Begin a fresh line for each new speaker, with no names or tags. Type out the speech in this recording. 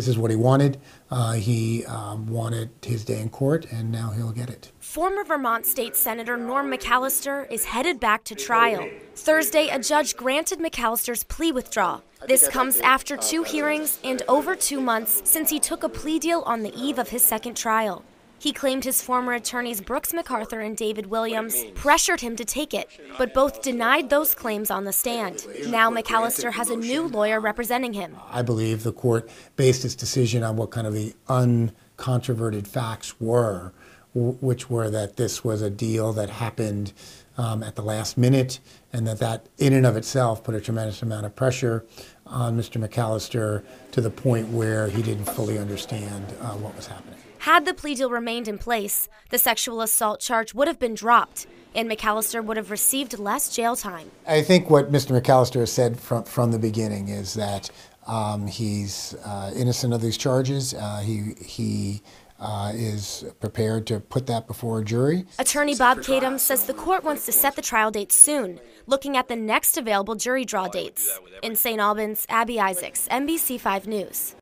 this is what he wanted. Uh, he um, wanted his day in court, and now he'll get it.
Former Vermont State Senator Norm McAllister is headed back to trial. Thursday, a judge granted McAllister's plea withdrawal. This comes after two hearings and over two months since he took a plea deal on the eve of his second trial. He claimed his former attorneys Brooks McArthur and David Williams pressured him to take it, but both denied those claims on the stand. Now McAllister has a new lawyer representing him.
I believe the court based its decision on what kind of the uncontroverted facts were, which were that this was a deal that happened um, at the last minute, and that that in and of itself put a tremendous amount of pressure on Mr. McAllister to the point where he didn't fully understand uh, what was happening.
Had the plea deal remained in place, the sexual assault charge would have been dropped, and McAllister would have received less jail time.
I think what Mr. McAllister has said from, from the beginning is that um, he's uh, innocent of these charges. Uh, he he uh, is prepared to put that before a jury.
Attorney Bob Kadam says the court wants to set the trial date soon, looking at the next available jury draw dates. In St. Albans, Abby Isaacs, NBC5 News.